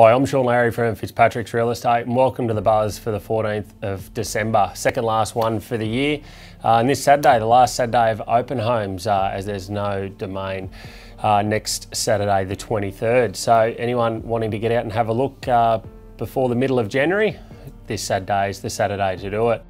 Hi, I'm Shaun Lowry from Fitzpatrick's Real Estate and welcome to the Buzz for the 14th of December. Second last one for the year. Uh, and this Saturday, the last Saturday of open homes, uh, as there's no domain uh, next Saturday, the 23rd. So anyone wanting to get out and have a look uh, before the middle of January, this Saturday is the Saturday to do it.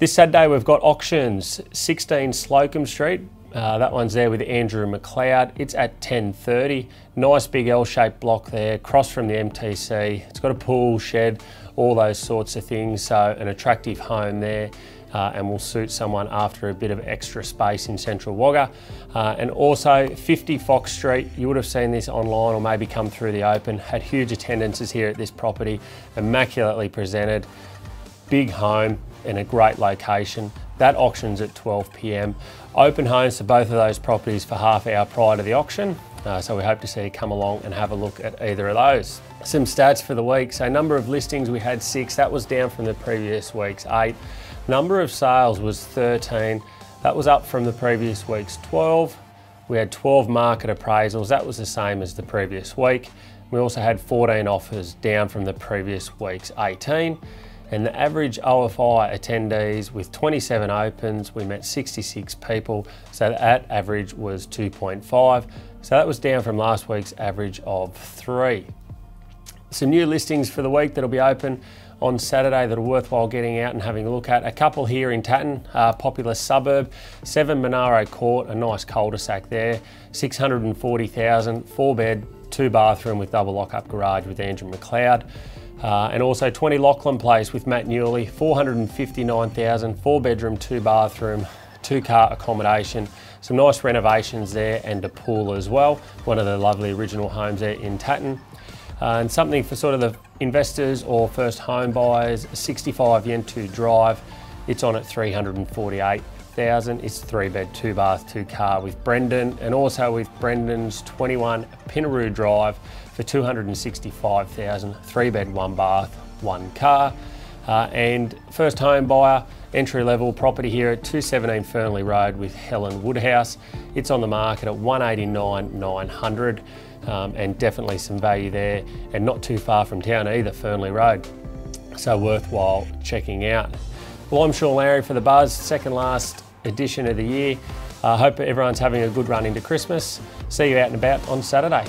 This Saturday we've got auctions, 16 Slocum Street, uh, that one's there with Andrew McLeod. It's at 10.30. Nice big L-shaped block there, across from the MTC. It's got a pool, shed, all those sorts of things. So an attractive home there. Uh, and will suit someone after a bit of extra space in central Wagga. Uh, and also 50 Fox Street, you would have seen this online or maybe come through the open, had huge attendances here at this property, immaculately presented, big home in a great location. That auction's at 12 p.m. Open homes to both of those properties for half hour prior to the auction. Uh, so we hope to see you come along and have a look at either of those. Some stats for the week. So number of listings, we had six. That was down from the previous week's eight. Number of sales was 13. That was up from the previous week's 12. We had 12 market appraisals. That was the same as the previous week. We also had 14 offers down from the previous week's 18 and the average OFI attendees with 27 opens, we met 66 people, so that average was 2.5. So that was down from last week's average of three. Some new listings for the week that'll be open on Saturday that are worthwhile getting out and having a look at. A couple here in Tatton, a popular suburb, 7 Monaro Court, a nice cul-de-sac there, 640,000, four bed, two bathroom with double lock-up garage with Andrew McLeod. Uh, and also 20 Lachlan Place with Matt Newley, 459,000, four bedroom, two bathroom, two car accommodation. Some nice renovations there and a pool as well. One of the lovely original homes there in Tatton. Uh, and something for sort of the investors or first home buyers, 65 Yentu Drive. It's on at 348,000. It's three bed, two bath, two car with Brendan and also with Brendan's 21 Pinaroo Drive for 265,000, three bed, one bath, one car. Uh, and first home buyer, entry level property here at 217 Fernleigh Road with Helen Woodhouse. It's on the market at 189,900 um, and definitely some value there and not too far from town either, Fernleigh Road. So worthwhile checking out. Well, I'm Shaun Lowry for The Buzz, second last edition of the year. I uh, hope everyone's having a good run into Christmas. See you out and about on Saturday.